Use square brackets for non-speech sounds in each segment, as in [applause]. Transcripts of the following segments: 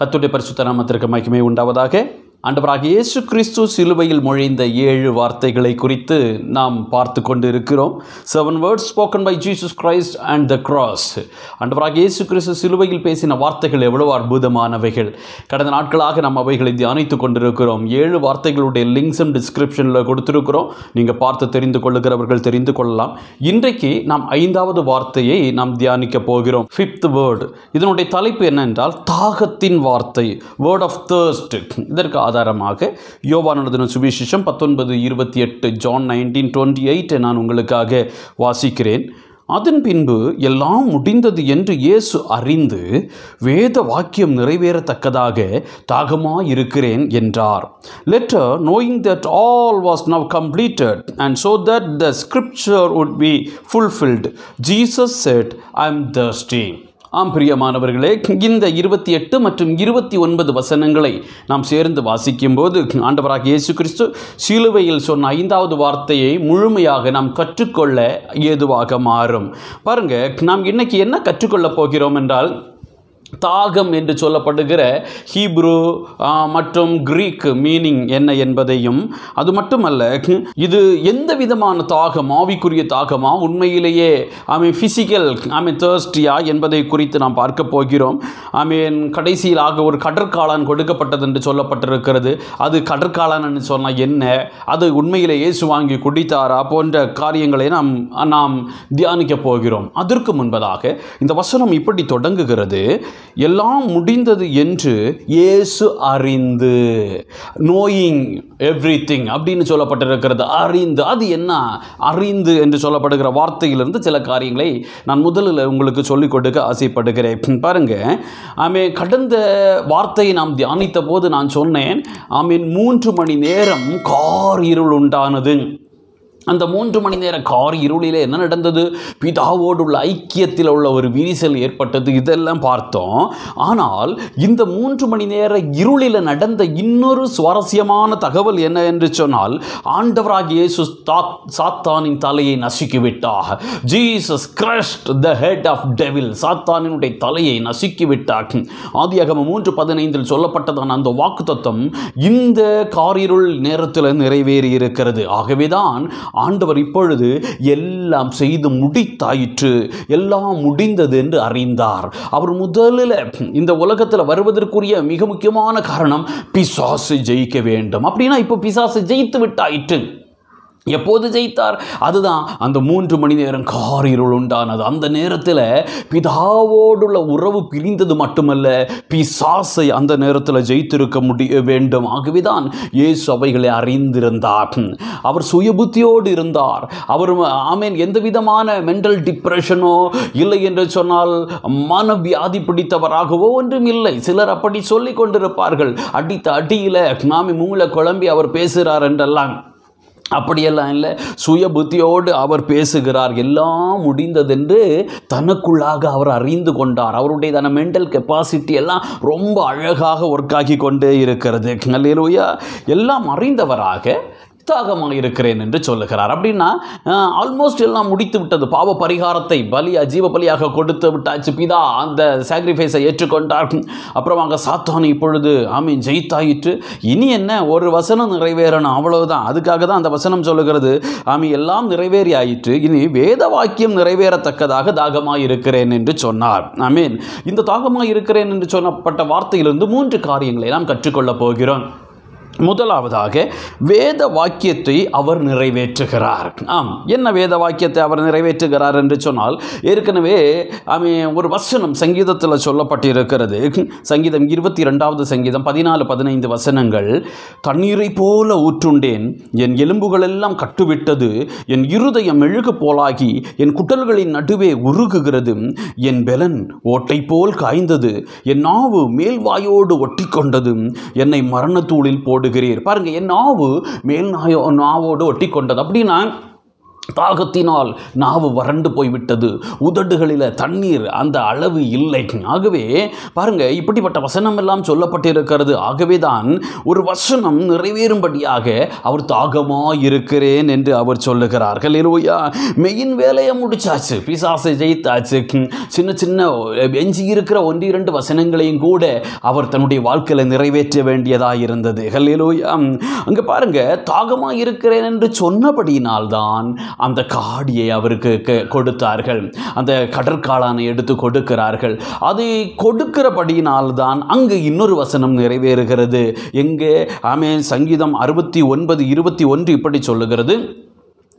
கத்துடைய பரிசுத்த நாமத்திற்கு மகிமை உண்டாவதாக. ஆண்டவராக இயேசு கிறிஸ்து சிலுவையில் மொழிந்த ஏழு வார்த்தைகளை குறித்து நாம் பார்த்து கொண்டு இருக்கிறோம் seven words spoken by Jesus Christ and the cross ஆண்டவராக இயேசு கிறிஸ்து சிலுவையில் பேசின வார்த்தைகள் எவ்வளவு அற்புதமானவைகள். கடந்த நாட்களாக நாம் அவைகளை தியானித்து கொண்டிருக்கிறோம். ஏழு வார்த்தைகளுடைய லிங்க்ஸும் டிஸ்கிரிப்ஷனில் கொடுத்துருக்கிறோம். நீங்கள் பார்த்து தெரிந்து கொள்ளுகிறவர்கள் தெரிந்து கொள்ளலாம். இன்றைக்கு நாம் ஐந்தாவது வார்த்தையை நாம் தியானிக்க போகிறோம். ஃபிஃப்த் வேர்டு இதனுடைய தலைப்பு என்னென்றால் தாகத்தின் வார்த்தை. வேர்ட் ஆஃப் தேர்ஸ்ட் இதற்கு ஆதாரமாக யோவானது சுவிசேஷம் பத்தொன்பது இருபத்தி எட்டு ஜான் நைன்டீன் டுவெண்ட்டி எயிட் நான் உங்களுக்காக வாசிக்கிறேன். அதன் பின்பு எல்லாம் முடிந்தது என்று இயேசு அறிந்து வேத வாக்கியம் நிறைவேறத்தக்கதாக தாகமாயிருக்கிறேன் என்றார். Later knowing that all was now completed and so that the scripture would be fulfilled Jesus said I am thirsty. ஆம் பிரியமானவர்களே இந்த இருபத்தி எட்டு மற்றும் இருபத்தி ஒன்பது வசனங்களை நாம் சேர்ந்து வாசிக்கும்போது ஆண்டவராக இயேசு கிறிஸ்து சிலுவையில் சொன்ன ஐந்தாவது வார்த்தையை முழுமையாக நாம் கற்றுக்கொள்ள ஏதுவாக மாறும். பாருங்க நாம் இன்னைக்கு என்ன கற்றுக்கொள்ளப் போகிறோம் என்றால் தாகம் என்று சொல்லப்படுகிற ஹீப்ரு மற்றும் கிரீக் மீனிங் என்ன என்பதையும் அது மட்டுமல்ல இது எந்த விதமான தாகம் ஆவிக்குரிய தாகமா உண்மையிலேயே ஐ மீன் ஃபிசிக்கல் ஐ மீன் தேர்ஸ்டியா என்பதை குறித்து நாம் பார்க்க போகிறோம். ஐ மீன் கடைசியிலாக ஒரு கடற்காளான் கொடுக்கப்பட்டது என்று சொல்லப்பட்டிருக்கிறது. அது கடற்காளான் என்று சொன்னால் என்ன? அது உண்மையிலே இயேசு வாங்கி குடித்தாரா போன்ற காரியங்களை நாம் நாம் தியானிக்க போகிறோம். அதற்கு முன்பதாக இந்த வசனம் இப்படி தொடங்குகிறது. எல்லாம் முடிந்தது என்று இயேசு அறிந்து. நோயிங் எவ்ரி திங் அப்படின்னு சொல்லப்பட்டிருக்கிறது. அறிந்து. அது என்ன? அறிந்து என்று சொல்லப்படுகிற வார்த்தையிலிருந்து சில காரியங்களை நான் முதலில் உங்களுக்கு சொல்லிக் கொடுக்க ஆசைப்படுகிறேன். பாருங்க. ஆமே கடந்த வார்த்தையை நாம் தியானித்த போது நான் சொன்னேன். ஆமீன் மூன்று மணி நேரம் கார் இருள் உண்டானது. அந்த மூன்று மணி நேர கார் இருளிலே என்ன நடந்தது? பிதாவோடு உள்ள ஐக்கியத்தில் உள்ள ஒரு விரிசல் ஏற்பட்டது. இதெல்லாம் பார்த்தோம். ஆனால் இந்த மூன்று மணி நேர இருளில் நடந்த இன்னொரு சுவாரஸ்யமான தகவல் என்ன என்று சொன்னால் ஆண்டவராக இயேசு சாத்தானின் தலையை நசுக்கி விட்டார் Jesus Christ the head of devil சாத்தானினுடைய தலையை நசுக்கி விட்டார் ஆதியாகம மூன்று பதினைந்தில் சொல்லப்பட்டதான அந்த வாக்குத்தத்தம் இந்த காரிருள் நேரத்தில் நிறைவேறி இருக்கிறது ஆகவேதான் ஆண்டவர் இப்பொழுது எல்லாம் செய்து முடித்தாயிற்று எல்லாம் முடிந்தது என்று அறிந்தார். அவர் முதலில் இந்த உலகத்தில் வருவதற்குரிய மிக முக்கியமான காரணம் பிசாசு ஜெயிக்க வேண்டும். அப்படின்னா இப்போ பிசாசு ஜெயித்து விட்டாயிற்று. எப்போது ஜெயித்தார்? அதுதான் அந்த மூன்று மணி நேரம் காரிருள் உண்டானது. அந்த நேரத்தில் பிதாவோடுள்ள உறவு பிரிந்தது மட்டுமல்ல பிசாசை அந்த நேரத்தில் ஜெயித்திருக்க முடிய வேண்டும். ஆகவேதான் இயேசு அவைகளை அறிந்திருந்தார். அவர் சுயபுத்தியோடு இருந்தார். அவர் ஆமேன் எந்த விதமான மென்டல் டிப்ரெஷனோ இல்லை என்று சொன்னால் மனவியாதி பிடித்தவராகவோ ஒன்றும் இல்லை. சிலர் அப்படி சொல்லிக் கொண்டிருப்பார்கள். அடித்த அடியில் மாமி மூளை குழம்பி அவர் பேசுகிறார் என்றெல்லாம். அப்படியெல்லாம் இல்லை. சுய புத்தியோடு அவர் பேசுகிறார். எல்லாம் முடிந்ததென்று தனக்குள்ளாக அவர் அறிந்து கொண்டார். அவருடையதான மென்டல் கெப்பாசிட்டி எல்லாம் ரொம்ப அழகாக ஒர்க் ஆகி கொண்டே இருக்கிறது. எல்லாம் அறிந்தவராக தாகமாக இருக்கிறேன் என்று சொல்லுகிறார். அப்படின்னா ஆல்மோஸ்ட் எல்லாம் முடித்து விட்டது. பாவ பரிகாரத்தை பலியா ஜீவ பலியாக கொடுத்து விட்டாச்சு. பிதா அந்த சாக்ரிஃபைஸை ஏற்றுக்கொண்டார். அப்புறம் அங்கே சாத்தான் இப்பொழுது ஆமீன் ஜெயித்தாயிற்று. இனி என்ன? ஒரு வசனம் நிறைவேறணும். அவ்வளவுதான். அதுக்காக தான் அந்த வசனம் சொல்லுகிறது. ஆமி எல்லாம் நிறைவேறி ஆயிற்று. இனி வேத வாக்கியம் நிறைவேறத்தக்கதாக தாகமாக இருக்கிறேன் என்று சொன்னார். ஐ மீன் இந்த தாகமாக இருக்கிறேன் என்று சொன்னப்பட்ட வார்த்தையிலிருந்து மூன்று காரியங்களை நாம் கற்றுக்கொள்ளப் போகிறோம். முதலாவதாக வேத வாக்கியத்தை அவர் நிறைவேற்றுகிறார். ஆம் என்ன வேத வாக்கியத்தை அவர் நிறைவேற்றுகிறார் என்று சொன்னால் ஏற்கனவே ஆமே ஒரு வசனம் சங்கீதத்தில் சொல்லப்பட்டிருக்கிறது. சங்கீதம் இருபத்தி ரெண்டாவது சங்கீதம் பதினாலு பதினைந்து வசனங்கள் தண்ணீரை போல ஊற்றுண்டேன் என் எலும்புகள் எல்லாம் கட்டுவிட்டது என் இருதயம் மெழுகு போலாகி என் குட்டல்களின் நடுவே உருகுகிறது என் பெலன் ஓட்டை போல் காய்ந்தது என் நாவு மேல்வாயோடு ஒட்டி கொண்டது என்னை மரணத்தூளில் போடு போடுகிறீர் பாருங்க என் நாவு மேல் நாயோ நாவோடு ஒட்டி கொண்டது அப்படின்னா தாகத்தினால் நாவு வறண்டு போய்விட்டது. உதடுகளில் தண்ணீர் அந்த அளவு இல்லை. ஆகவே பாருங்க இப்படிப்பட்ட வசனம் எல்லாம் சொல்லப்பட்டிருக்கிறது. ஆகவே தான் ஒரு வசனம் நிறைவேறும்படியாக அவர் தாகமாக இருக்கிறேன் என்று அவர் சொல்லுகிறார்கள். இருவையா மெயின் வேலையை முடிச்சாச்சு. பிசாசை ஜெயித்தாச்சு. சின்ன சின்ன எஞ்சி இருக்கிற ஒன்று இரண்டு வசனங்களையும் கூட அவர் தன்னுடைய வாழ்க்கையில் நிறைவேற்ற வேண்டியதாக இருந்தது ஹல்லேலூயா. அங்கே பாருங்க தாகமாக இருக்கிறேன் என்று சொன்னபடியினால்தான் அந்த காடியை அவருக்கு க- கொடுத்தார்கள். அந்த கடற்காளானை எடுத்து கொடுக்கிறார்கள். அதை கொடுக்கிறபடியினால்தான் அங்கு இன்னொரு வசனம் நிறைவேறுகிறது. எங்கே? ஆமே சங்கீதம் அறுபத்தி ஒன்பது இருபத்தி ஒன்று இப்படி சொல்லுகிறது.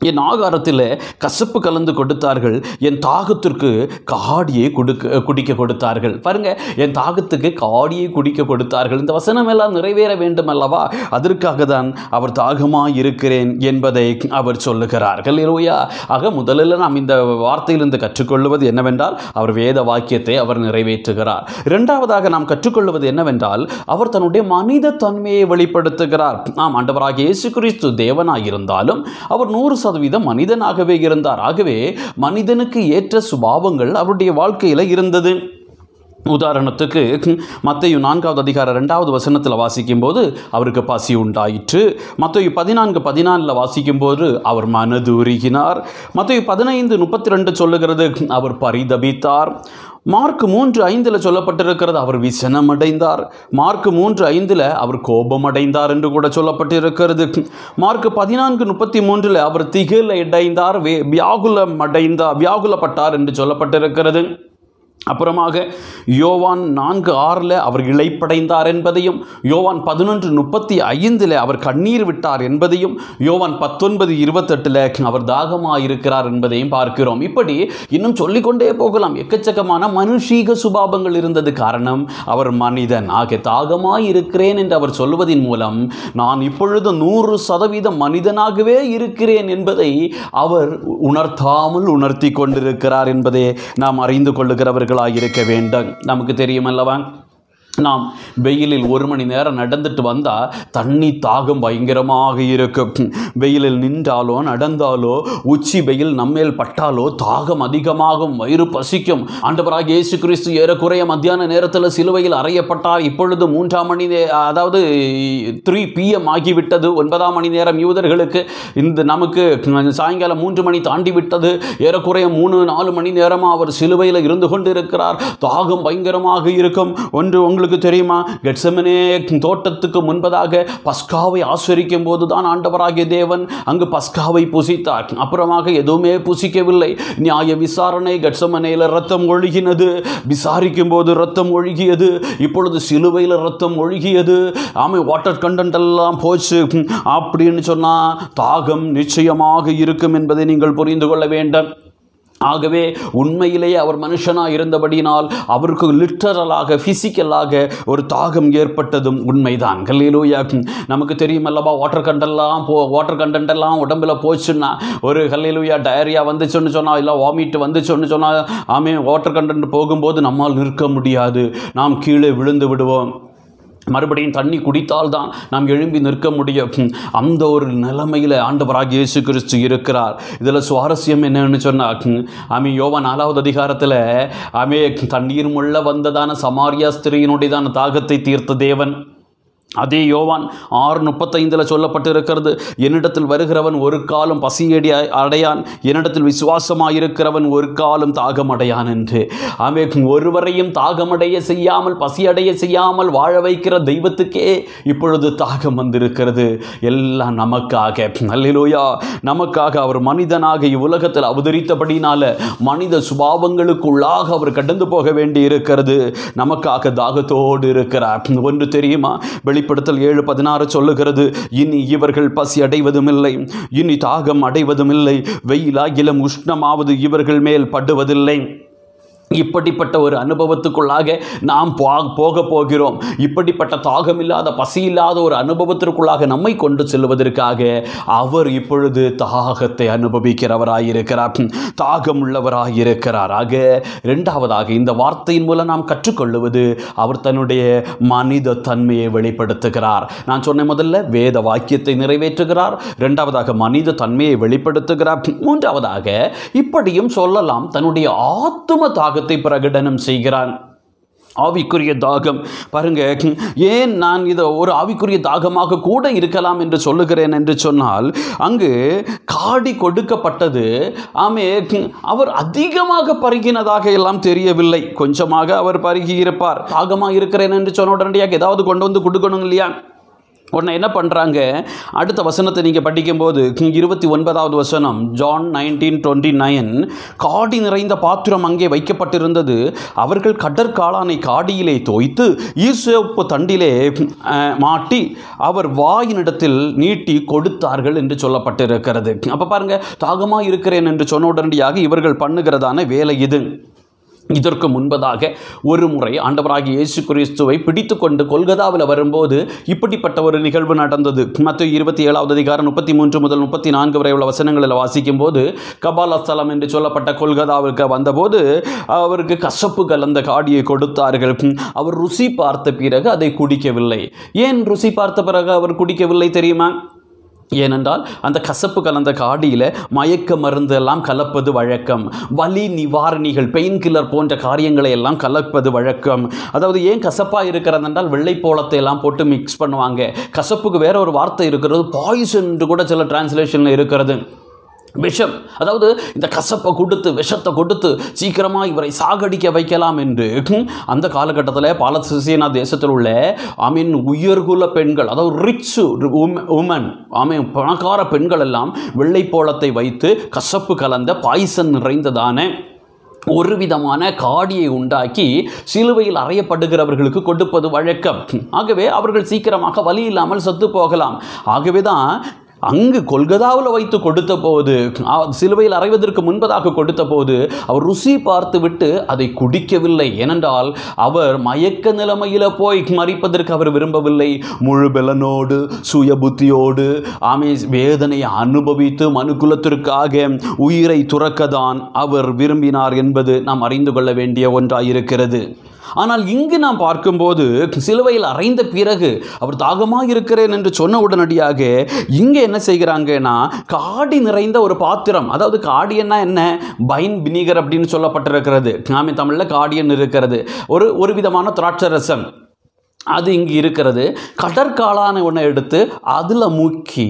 என் ஆகாரத்தில் கசப்பு கலந்து கொடுத்தார்கள். என் தாகத்திற்கு காடியை கொடுக்க குடிக்க கொடுத்தார்கள். பாருங்க என் தாகத்துக்கு காடியை குடிக்க கொடுத்தார்கள். இந்த வசனம் எல்லாம் நிறைவேற வேண்டும் அல்லவா அதற்காக தான் அவர் தாகமாக இருக்கிறேன் என்பதை அவர் சொல்லுகிறார். ஹல்லேலூயா. ஆக முதலில் நாம் இந்த வார்த்தையிலிருந்து கற்றுக்கொள்வது என்னவென்றால் அவர் வேத வாக்கியத்தை அவர் நிறைவேற்றுகிறார். இரண்டாவதாக நாம் கற்றுக்கொள்வது என்னவென்றால் அவர் தன்னுடைய மனித தன்மையை வெளிப்படுத்துகிறார். நாம் ஆண்டவராக இயேசு கிறிஸ்து தேவனாக இருந்தாலும் அவர் நூறு சதவீதம் மனிதனாகவே இருந்தார். ஆகவே மனிதனுக்கு ஏற்ற சுபாவங்கள் அவருடைய வாழ்க்கையில் இருந்தது. உதாரணத்துக்கு மத்தையு நான்காவது அதிகார ரெண்டாவது வசனத்தில் வாசிக்கும்போது அவருக்கு பசி உண்டாயிற்று. மத்தையு பதினான்கு பதினாலில் வாசிக்கும்போது அவர் மனது உருகினார். மத்தையு பதினைந்து முப்பத்தி ரெண்டு சொல்லுகிறது அவர் பரிதபித்தார். மார்க் மூன்று ஐந்தில் சொல்லப்பட்டிருக்கிறது அவர் விசனமடைந்தார். மார்க் மூன்று ஐந்தில் அவர் கோபமடைந்தார் என்று கூட சொல்லப்பட்டிருக்கிறது. மார்க் பதினான்கு முப்பத்தி மூன்றில் அவர் திகில் அடைந்தார் வே வியாகுலம் அடைந்தார் வியாகுலப்பட்டார் என்று சொல்லப்பட்டிருக்கிறது. அப்புறமாக யோவான் நான்கு ஆறில் அவர் இளைப்படைந்தார் என்பதையும் யோவான் பதினொன்று முப்பத்தி ஐந்தில் அவர் கண்ணீர் விட்டார் என்பதையும் யோவான் பத்தொன்பது இருபத்தெட்டில் அவர் தாகமாக இருக்கிறார் என்பதையும் பார்க்கிறோம். இப்படி இன்னும் சொல்லிக்கொண்டே போகலாம். எக்கச்சக்கமான மனுஷீக சுபாவங்கள் இருந்தது காரணம் அவர் மனிதன். ஆக தாகமாக இருக்கிறேன் என்று அவர் சொல்வதின் மூலம் நான் இப்பொழுது நூறு சதவீதம் மனிதனாகவே இருக்கிறேன் என்பதை அவர் உணர்த்தாமல் உணர்த்தி கொண்டிருக்கிறார் என்பதை நாம் அறிந்து கொள்ளுகிறவர்களாக இருக்க வேண்டும். நமக்கு தெரியும் அல்லவா? நாம் வெயிலில் ஒரு மணி நேரம் நடந்துட்டு வந்தால் தண்ணி தாகம் பயங்கரமாக இருக்கும். வெயிலில் நின்றாலோ நடந்தாலோ உச்சி வெயில் நம்மேல் பட்டாலோ தாகம் அதிகமாகும். வயிறு பசிக்கும். ஆண்டவராக இயேசு கிறிஸ்து ஏறக்குறைய மத்தியான நேரத்தில் சிலுவையில் அறையப்பட்டார். இப்பொழுது மூன்றாம் மணி நே அதாவது த்ரீ பிஎம் ஆகிவிட்டது. ஒன்பதாம் மணி நேரம் யூதர்களுக்கு இந்த நமக்கு சாயங்காலம் மூன்று மணி தாண்டி விட்டது ஏறக்குறைய மூணு நாலு மணி நேரமாக அவர் சிலுவையில் இருந்து கொண்டு இருக்கிறார் தாகம் பயங்கரமாக இருக்கும். ஒன்று உங்களுக்கு தெரியுமா? கெட்சமனே தோட்டத்துக்கு முன்பதாக பஸ்காவை ஆஸ்வரிக்கும் போது தான் ஆண்டவராகிய தேவன் அங்கு பஸ்காவை புசித்தார். அப்புறமாக எதுவுமே புசிக்கவில்லை. நியாய விசாரணை கெட்சமனையில் ரத்தம் ஒழுகினது. விசாரிக்கும் போது ரத்தம் ஒழுகியது. இப்பொழுது சிலுவையில் ரத்தம் ஒழுகியது. ஆமை வாட்டர் கண்டென்ட் எல்லாம் போச்சு. அப்படின்னு சொன்னால் தாகம் நிச்சயமாக இருக்கும் என்பதை நீங்கள் புரிந்து கொள்ள வேண்டும். ஆகவே உண்மையிலேயே அவர் மனுஷனாக இருந்தபடியினால் அவருக்கு லிட்டரலாக ஃபிசிக்கலாக ஒரு தாகம் ஏற்பட்டதும் உண்மைதான். கல்லூயா நமக்கு தெரியும் அல்லவா வாட்டர் கண்டெல்லாம் போ வாட்டர் கண்டென்ட் எல்லாம் உடம்புல போச்சுன்னா ஒரு கல்லிலூயா டயரியா வந்துச்சுன்னு சொன்னால் இல்லை வாமிட் வந்துச்சுன்னு சொன்னால் ஆமே வாட்டர் கண்டென்ட் போகும்போது நம்மால் நிற்க முடியாது. நாம் கீழே விழுந்து விடுவோம். மறுபடியும் தண்ணி குடித்தால் தான் நாம் எழும்பி நிற்க முடியும். அந்த ஒரு நிலைமையில் ஆண்டவராக இயேசு கிறிஸ்து இருக்கிறார். இதில் சுவாரஸ்யம் என்னன்னு சொன்னால் ஆமி யோவா நாலாவது அதிகாரத்தில் ஆமே தண்ணீர் முள்ள வந்ததான சமாரியா ஸ்திரீயினுடையதான தாகத்தை தீர்த்த தேவன். அதே யோவான் ஆறு முப்பத்தைந்தில் சொல்லப்பட்டிருக்கிறது என்னிடத்தில் வருகிறவன் ஒரு காலம் பசியடி அடையான் என்னிடத்தில் விசுவாசமாயிருக்கிறவன் ஒரு காலம் தாகமடையான் என்று. ஆமே ஒருவரையும் தாகமடைய செய்யாமல் பசியடைய செய்யாமல் வாழ வைக்கிற தெய்வத்துக்கே இப்பொழுது தாகம் வந்திருக்கிறது. எல்லாம் நமக்காக நல்லிலோயா நமக்காக அவர் மனிதனாக இவ்வுலகத்தில் அவதரித்தபடினால மனித சுபாவங்களுக்குள்ளாக அவர் கடந்து போக வேண்டி இருக்கிறது நமக்காக தாகத்தோடு இருக்கிறார். ஒன்று தெரியுமா? வெளி வெளிப்படுத்தல் ஏழு பதினாறு சொல்லுகிறது. இனி இவர்கள் பசி அடைவதும் இல்லை இனி தாகம் அடைவதும் இல்லை வெயிலாகிலும் உஷ்ணமாவது இவர்கள் மேல் படுவதில்லை. இப்படிப்பட்ட ஒரு அனுபவத்துக்குள்ளாக நாம் போக போகிறோம். இப்படிப்பட்ட தாகமில்லாத பசியில்லாத ஒரு அனுபவத்திற்குள்ளாக நம்மை கொண்டு செல்வதற்காக அவர் இப்பொழுது தாகத்தை அனுபவிக்கிறவராயிருக்கிறார். தாகம் உள்ளவராயிருக்கிறார் ஆக இரண்டாவதாக இந்த வார்த்தையின் மூலம் நாம் கற்றுக்கொள்வது அவர் தன்னுடைய மனித தன்மையை வெளிப்படுத்துகிறார். நான் சொன்ன முதல்ல வேத வாக்கியத்தை நிறைவேற்றுகிறார். இரண்டாவதாக மனித தன்மையை வெளிப்படுத்துகிறார். மூன்றாவதாக இப்படியும் சொல்லலாம். தன்னுடைய ஆத்தும தாகத்தை பிரகடனம் செய்கிறான். ஆவிக்குரிய தாகம். பாருங்க ஏன் நான் இதை ஒரு ஆவிக்குரிய தாகமாக கூட இருக்கலாம் என்று சொல்லுகிறேன் என்று சொன்னால் அங்கு காடி கொடுக்கப்பட்டது ஆமே அவர் அதிகமாக பருகினதாக எல்லாம் தெரியவில்லை. கொஞ்சமாக அவர் பருகி இருப்பார் தாகமாக இருக்கிறேன் என்று சொன்ன உடனடியாக ஏதாவது கொண்டு வந்து கொடுக்கணும் இல்லையா? உடனே என்ன பண்ணுறாங்க அடுத்த வசனத்தை நீங்கள் படிக்கும்போது இருபத்தி ஒன்பதாவது வசனம் ஜான் நைன்டீன் டுவெண்ட்டி நைன் காடி நிறைந்த பாத்திரம் அங்கே வைக்கப்பட்டிருந்தது. அவர்கள் கடற்காளானை காடியிலே தோய்த்து ஈசோப்பு தண்டிலே மாட்டி அவர் வாயினிடத்தில் நீட்டி கொடுத்தார்கள் என்று சொல்லப்பட்டிருக்கிறது. அப்போ பாருங்கள் தாகமாக இருக்கிறேன் என்று சொன்ன உடனடியாக இவர்கள் பண்ணுகிறதான வேலை இது. இதற்கு முன்பதாக ஒரு முறை ஆண்டவராகிய இயேசு கிறிஸ்துவை பிடித்து கொண்டு கொல்கதாவில் வரும்போது இப்படிப்பட்ட ஒரு நிகழ்வு நடந்தது. மற்ற இருபத்தி ஏழாவது அதிகாரம் முப்பத்தி மூன்று முதல் முப்பத்தி நான்கு வரை உள்ள வசனங்களில் வாசிக்கும் போது கபாலஸ்தலம் என்று சொல்லப்பட்ட கொல்கதாவிற்கு வந்தபோது அவருக்கு கசப்பு கலந்த காடியை கொடுத்தார்கள். அவர் ருசி பார்த்த பிறகு அதை குடிக்கவில்லை. ஏன் ருசி பார்த்த பிறகு அவர் குடிக்கவில்லை தெரியுமா? ஏனென்றால் அந்த கசப்பு கலந்த காடியில் மயக்க மருந்து எல்லாம் கலப்பது வழக்கம். வலி நிவாரணிகள் பெயின் கில்லர் போன்ற காரியங்களை எல்லாம் கலப்பது வழக்கம். அதாவது ஏன் கசப்பாக இருக்கிறது என்றால் வெள்ளைப்போளத்தை எல்லாம் போட்டு மிக்ஸ் பண்ணுவாங்க. கசப்புக்கு வேற ஒரு வார்த்தை இருக்கிறது பாய்சன் கூட சில டிரான்ஸ்லேஷனில் இருக்கிறது. விஷம். அதாவது இந்த கசப்பை கொடுத்து விஷத்தை கொடுத்து சீக்கிரமாக இவரை சாகடிக்க வைக்கலாம் என்று [laughs] அந்த காலகட்டத்தில் பாலஸ்தீனா தேசத்தில் உள்ள ஐ மீன் உயர்குல பெண்கள் அதாவது ரிச் உமன் ஐ மீன் பணக்கார பெண்கள் எல்லாம் வெள்ளைப்போளத்தை வைத்து கசப்பு கலந்த பாய்சன் நிறைந்ததான ஒரு விதமான காடியை உண்டாக்கி சிலுவையில் அறையப்படுகிறவர்களுக்கு கொடுப்பது வழக்கம். ஆகவே அவர்கள் சீக்கிரமாக வலி இல்லாமல் சொத்து போகலாம். ஆகவே தான் அங்கு கொல்கதாவில் வைத்து கொடுத்த போது சிலுவையில் அறைவதற்கு முன்பதாக கொடுத்த போது அவர் ருசி பார்த்துவிட்டு அதை குடிக்கவில்லை. ஏனென்றால் அவர் மயக்க நிலைமையில் போய் மறிப்பதற்கு அவர் விரும்பவில்லை. முழு பலனோடு சுய புத்தியோடு ஆமே வேதனையை அனுபவித்து மனுக்குலத்திற்காக உயிரை துறக்கதான் அவர் விரும்பினார் என்பது நாம் அறிந்து கொள்ள வேண்டிய ஒன்றாயிருக்கிறது. ஆனால் இங்கு நாம் பார்க்கும்போது சிலுவையில் அறைந்த பிறகு அவர் தாகமாக இருக்கிறேன் என்று சொன்ன உடனடியாக இங்கே என்ன செய்கிறாங்கன்னா காடி நிறைந்த ஒரு பாத்திரம் அதாவது காடியன்னா என்ன பைன் வினிகர் அப்படின்னு சொல்லப்பட்டிருக்கிறது. நாம தமிழில் காடியன் இருக்கிறது. ஒரு ஒரு விதமான திராட்சை ரசம் அது இங்கே இருக்கிறது. கடற்காளான ஒன்றை எடுத்து அதில் முக்கி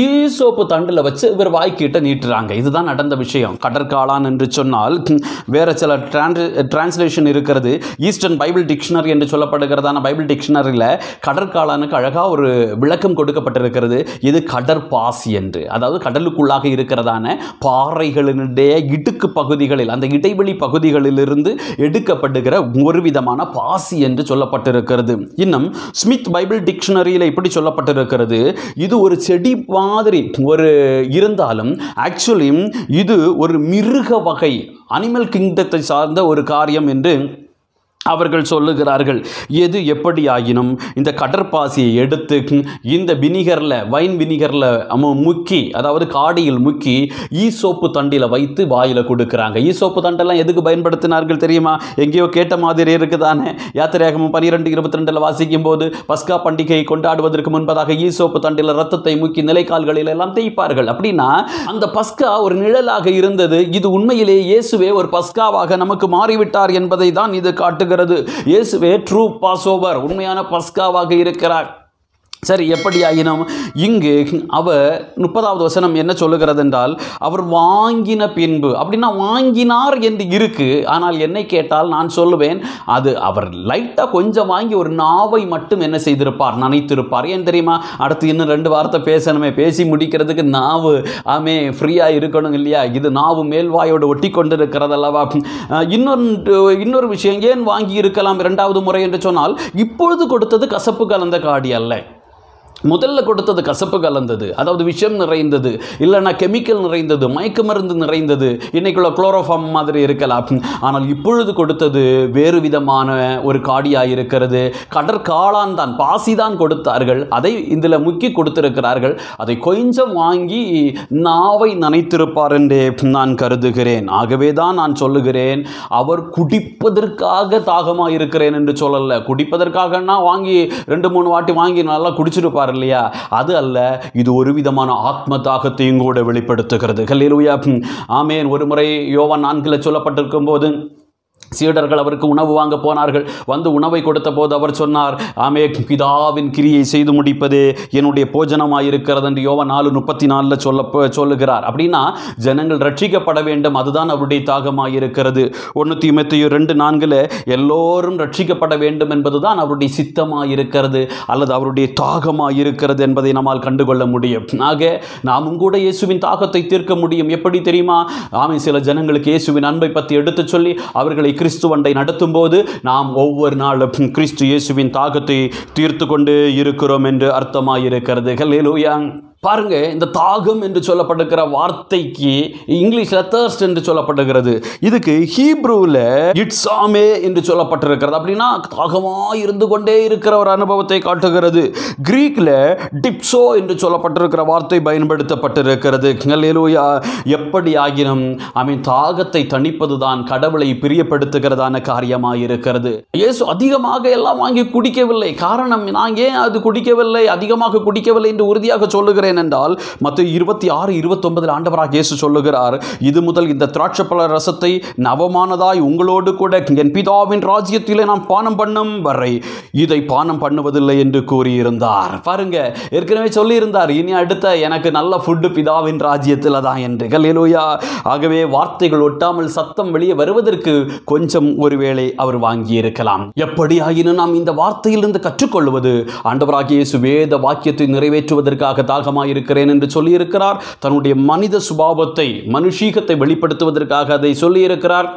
ஈசோப்பு தண்டில் வச்சு இவர் வாய்க்கிட்ட நீட்டுறாங்க. இதுதான் நடந்த விஷயம். கடற்காளான் என்று சொன்னால் வேறு சில டிரான்ஸ்லேஷன் இருக்கிறது. ஈஸ்டர்ன் பைபிள் டிக்ஷனரி என்று சொல்லப்படுகிறதான பைபிள் டிக்ஷனரியில் கடற்காளானுக்கு அழகாக ஒரு விளக்கம் கொடுக்கப்பட்டிருக்கிறது. இது கடற்பாசி என்று. அதாவது கடலுக்குள்ளாக இருக்கிறதான பாறைகளினுடைய இடுக்கு பகுதிகளில் அந்த இடைவெளி பகுதிகளிலிருந்து எடுக்கப்படுகிற ஒரு விதமான பாசி என்று சொல்லப்பட்டிருக்கிறது. இன்னும் ஸ்மித் பைபிள் டிக்ஷனரியில் இப்படி சொல்லப்பட்டிருக்கிறது. இது ஒரு செடி மாதிரி ஒரு இருந்தாலும் ஆக்சுவலி இது ஒரு மிருக வகை அனிமல் கிங்டத்தை சார்ந்த ஒரு காரியம் என்று அவர்கள் சொல்லுகிறார்கள் எது எப்படியாயினும் இந்த கடற்பாசியை எடுத்து இந்த வினிகரில் வைன் வினிகரில் முக்கி அதாவது காடியில் முக்கி ஈசோப்பு தண்டில் வைத்து வாயில் கொடுக்குறாங்க. ஈசோப்பு தண்டெல்லாம் எதுக்கு பயன்படுத்தினார்கள் தெரியுமா? எங்கேயோ கேட்ட மாதிரி இருக்குதானே? யாத்திரையாகமும் பனிரெண்டு இருபத்தி ரெண்டில் வாசிக்கும் போது பஸ்கா பண்டிகையை கொண்டாடுவதற்கு முன்பதாக ஈசோப்பு தண்டில் ரத்தத்தை முக்கி நிலைக்கால்களில் எல்லாம் தேய்ப்பார்கள். அப்படின்னா அந்த பஸ்கா ஒரு நிழலாக இருந்தது. இது உண்மையிலே இயேசுவே ஒரு பஸ்காவாக நமக்கு மாறிவிட்டார் என்பதை தான் இது காட்டுகிறது. இயேசுவே ட்ரூ பாஸ் ஓவர் உண்மையான பஸ்காவாக இருக்கிறார். சரி எப்படியாயினும் இங்கு அவர் முப்பதாவது வசனம் என்ன சொல்லுகிறது என்றால் அவர் வாங்கின பின்பு அப்படின்னா வாங்கினார் என்று இருக்கு ஆனால் என்னை கேட்டால் நான் சொல்லுவேன் அது அவர் லைட்டாக கொஞ்சம் வாங்கி ஒரு நாவை மட்டும் என்ன செய்திருப்பார் நினைத்திருப்பார். ஏன் தெரியுமா? அடுத்து இன்னும் ரெண்டு வார்த்தை பேசணுமே பேசி முடிக்கிறதுக்கு நாவு ஆமே ஃப்ரீயாக இருக்கணும் இல்லையா? இது நாவு மேல்வாயோடு ஒட்டி கொண்டு இருக்கிறதல்லவா இன்னொன்று இன்னொரு விஷயம் ஏன் வாங்கி இருக்கலாம் இரண்டாவது முறை என்று சொன்னால் இப்பொழுது கொடுத்தது கசப்பு கலந்த காடி அல்ல. முதல்ல கொடுத்தது கசப்பு கலந்தது. அதாவது விஷம் நிறைந்தது. இல்லைன்னா கெமிக்கல் நிறைந்தது. மயக்க மருந்து நிறைந்தது. இன்னைக்குள்ள குளோரோஃபார்ம் மாதிரி இருக்கலாம். ஆனால் இப்பொழுது கொடுத்தது வேறு விதமான ஒரு காடியாக இருக்கிறது. கடற்காளான் தான் பாசி தான் கொடுத்தார்கள். அதை இதில் முக்கி கொடுத்திருக்கிறார்கள். அதை கொஞ்சம் வாங்கி நாவை நனைத்திருப்பார் என்றே நான் கருதுகிறேன். ஆகவே தான் நான் சொல்லுகிறேன் அவர் குடிப்பதற்காக தாகமாக இருக்கிறேன் என்று சொல்லலை. குடிப்பதற்காகனா வாங்கி ரெண்டு மூணு வாட்டி வாங்கி நல்லா குடிச்சிருப்பார். இல்லையா அது அல்ல இது ஒரு விதமான ஆத்ம தாகத்தையும் கூட வெளிப்படுத்துகிறது. ஹல்லேலூயா. ஆமேன். ஒரு முறை யோவான் நான்கில் சொல்லப்பட்டிருக்கும் போது சீடர்கள் அவருக்கு உணவு வாங்க போனார்கள். வந்து உணவை கொடுத்த போது அவர் சொன்னார் ஆமே பிதாவின் கிரியை செய்து முடிப்பது என்னுடைய போஜனமாக இருக்கிறது என்று யோவா நாலு முப்பத்தி நாலில் சொல்ல சொல்லுகிறார். அப்படின்னா ஜனங்கள் ரட்சிக்கப்பட வேண்டும். அதுதான் அவருடைய தாகமாக இருக்கிறது ஒன்று முப்பத்தையோ ரெண்டு நான்கில் எல்லோரும் ரட்சிக்கப்பட வேண்டும் என்பதுதான் அவருடைய சித்தமாக இருக்கிறது அல்லது அவருடைய தாகமாக இருக்கிறது என்பதை நம்மால் கண்டுகொள்ள முடியும். ஆக நாமும் கூட இயேசுவின் தாகத்தை தீர்க்க முடியும். எப்படி தெரியுமா? ஆமை சில ஜனங்களுக்கு இயேசுவின் அன்பை பற்றி எடுத்துச் சொல்லி அவர்களை கிறிஸ்துவண்டை நடத்தும் போது நாம் ஒவ்வொரு நாளும் கிறிஸ்து இயேசுவின் தாகத்தை தீர்த்து கொண்டு இருக்கிறோம் என்று அர்த்தமாயிருக்கிறது. ஹல்லேலூயா. பாருங்க இந்த தாகம் என்று சொல்லப்படுகிற வார்த்தைக்கு இங்கிலீஷில் தேர்ஸ்ட் என்று சொல்லப்படுகிறது. இதுக்கு ஹீப்ரூவில் இட்ஸாமே என்று சொல்லப்பட்டிருக்கிறது. அப்படின்னா தாகமாக இருந்து கொண்டே இருக்கிற ஒரு அனுபவத்தை காட்டுகிறது. கிரீக்கில் டிப்ஸோ என்று சொல்லப்பட்டிருக்கிற வார்த்தை பயன்படுத்தப்பட்டிருக்கிறது. அல்லேலூயா எப்படி ஆகினும் அவன் தாகத்தை தணிப்பது தான் கடவுளை பிரியப்படுத்துகிறதான காரியமாக இருக்கிறது இயேசு அதிகமாக எல்லாம் வாங்கி குடிக்கவில்லை. காரணம் நான் ஏன் அது குடிக்கவில்லை? அதிகமாக குடிக்கவில்லை என்று உறுதியாக சொல்லுகிறேன். ஏனென்றால் மற்ற இருபத்தி ஆறு இருபத்தொன்பதில் ஆண்டவராக இயேசு சொல்லுகிறார் இது முதல் இந்த திராட்சப்பழ ரசத்தை நவமானதாய் உங்களோடு கூட என் பிதாவின் ராஜ்யத்திலே நான் பானம் பண்ணும் வரை இதை பானம் பண்ணுவதில்லை என்று கூறியிருந்தார். பாருங்க ஏற்கனவே சொல்லியிருந்தார் இனி அடுத்த எனக்கு நல்ல ஃபுட்டு பிதாவின் ராஜ்யத்தில் தான் என்று. கல்லேலூயா ஆகவே வார்த்தைகள் ஒட்டாமல் சத்தம் வெளியே வருவதற்கு கொஞ்சம் ஒருவேளை அவர் வாங்கியிருக்கலாம். எப்படி ஆகினும் நாம் இந்த வார்த்தையிலிருந்து கற்றுக்கொள்வது ஆண்டவராகிய இயேசு வேத வாக்கியத்தை நிறைவேற்றுவதற்காக தாகமாக இருக்கிறேன் என்று சொல்லியிருக்கிறார். தன்னுடைய மனித சுபாவத்தை மனுஷீகத்தை வெளிப்படுத்துவதற்காக அதை சொல்லியிருக்கிறார்.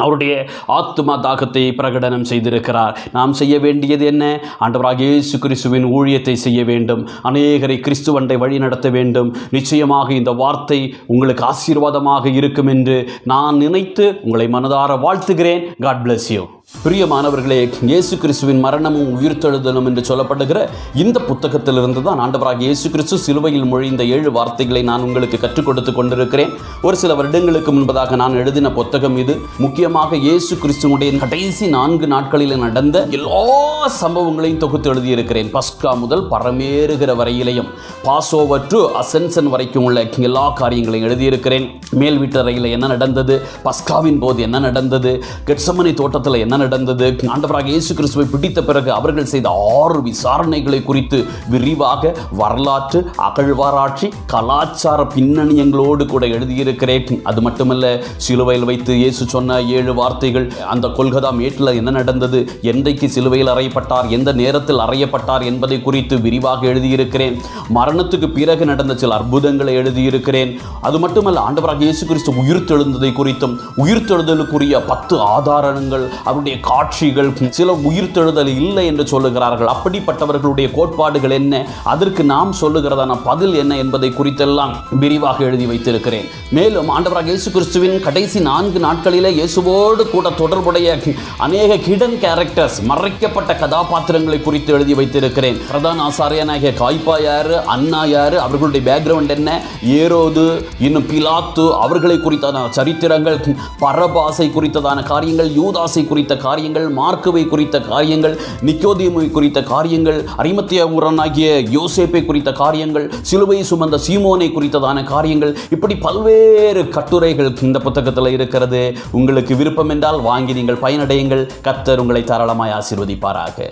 அவருடைய ஆத்மா தாகத்தை பிரகடனம் செய்திருக்கிறார். நாம் செய்ய வேண்டியது என்ன? ஆண்டவராக இயேசு கிறிஸ்துவின் ஊழியத்தை செய்ய வேண்டும். அநேகரை கிறிஸ்துவண்டை வழி நடத்த வேண்டும். நிச்சயமாக இந்த வார்த்தை உங்களுக்கு ஆசீர்வாதமாக இருக்கும் என்று நான் நினைத்து உங்களை மனதார வாழ்த்துகிறேன். காட் பிளஸ் யூ பிரியமானவர்களே இயேசு கிறிஸ்துவின் மரணமும் உயிர்த்தெழுதலும் என்று சொல்லப்படுகிற இந்த புத்தகத்திலிருந்து தான் ஆண்டவராக இயேசு கிறிஸ்து சிலுவையில் மொழிந்த ஏழு வார்த்தைகளை நான் உங்களுக்கு கற்றுக் கொடுத்து கொண்டிருக்கிறேன். ஒரு சில வருடங்களுக்கு முன்பதாக நான் எழுதின புத்தகம் இது. முக்கியமாக இயேசு கிறிஸ்துவனுடைய கடைசி நான்கு நாட்களில் நடந்த எல்லா சம்பவங்களையும் தொகுத்து எழுதியிருக்கிறேன். பஸ்கா முதல் பரமேறுகிற வரையிலையும் பாஸ் ஓவர் டு அசென்சன் வரைக்கும் உள்ள எல்லா காரியங்களையும் எழுதியிருக்கிறேன். மேல் வீட்டறையில் என்ன நடந்தது? பஸ்காவின் போது என்ன நடந்தது? கெட்சமனி தோட்டத்தில் என்ன நடந்தது. ஆண்டவராக இயேசு கிறிஸ்துவை பிடித்த பிறகு அவர்கள் செய்த ஆறு விசாரணைகளை குறித்து விரிவாக வரலாற்று அகழ்வாராய்ச்சி கலாச்சார பின்னணியங்களோடு கூட எழுதியிருக்கிறேன். அது மட்டுமல்ல சிலுவையில் வைத்து இயேசு சொன்ன ஏழு வார்த்தைகள் அந்த கொல்கதா மேட்டில் என்ன நடந்தது என்றைக்கு சிலுவையில் அறையப்பட்டார் எந்த நேரத்தில் அறையப்பட்டார் என்பதை குறித்து விரிவாக எழுதியிருக்கிறேன். மரணத்துக்கு பிறகு நடந்த சில அற்புதங்களை எழுதியிருக்கிறேன். அது மட்டுமல்ல ஆண்டவராக இயேசு கிறிஸ்து உயிர்த்தெழுந்ததை குறித்தும் உயிர்த்தெழுதலுக்குரிய பத்து ஆதாரங்கள் அவருடைய காட்சிகள் சில உயிர்த்தெழுதல் இல்லை என்று சொல்லுகிறார்கள். அப்படிப்பட்டவர்களுடைய கோட்பாடுகள் என்ன? அதற்கு நாம் சொல்லுகிறதான பதில் என்ன என்பதை குறித்தெல்லாம் விரிவாக எழுதி வைத்திருக்கிறேன். மேலும் ஆண்டவராக இயேசு கிறிஸ்துவின் கடைசி நான்கு நாட்களிலே இயேசுவோடு கூட தொடர்புடைய அநேக ஹிடன் கேரக்டர்ஸ் மறைக்கப்பட்ட கதாபாத்திரங்களை குறித்து எழுதி வைத்திருக்கிறேன். பிரதான ஆசாரியனாகிய காய்பா யாரு? அண்ணா யாரு? அவர்களுடைய பேக்ரவுண்ட் என்ன? ஏரோது இன்னும் பிலாத்து அவர்களை குறித்தான சரித்திரங்கள் பரபாசை குறித்ததான காரியங்கள் யூதாசை குறித்த காரியங்கள் மார்க்கவை குறித்த காரியங்கள் நிக்கோதியமை குறித்த காரியங்கள் அரிமத்தியபுரனாகிய யோசேப்பை குறித்த காரியங்கள் சிலுவை சுமந்த சீமோனை குறித்ததான காரியங்கள் இப்படி பல்வேறு கட்டுரைகள் இந்த புத்தகத்தில் இருக்கிறது. உங்களுக்கு விருப்பம் என்றால் வாங்கி நீங்கள் பயனடையுங்கள். கத்தர் உங்களை தாராளமாய் ஆசீர்வதிப்பாராக.